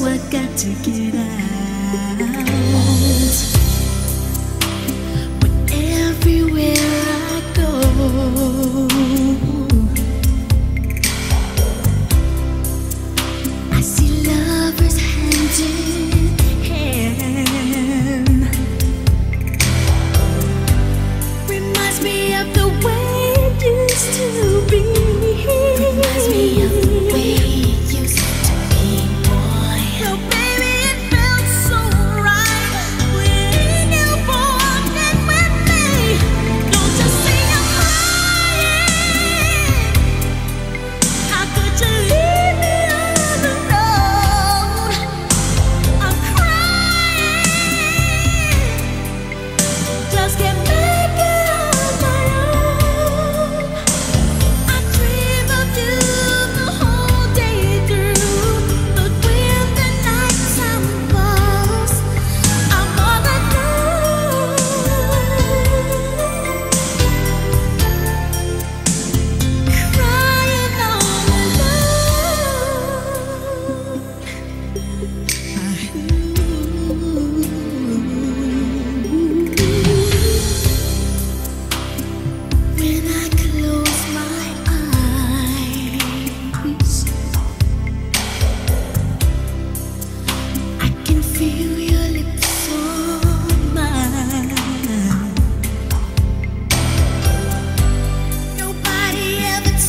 I got to get out.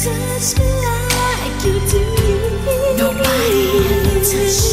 touch me like you do. Nobody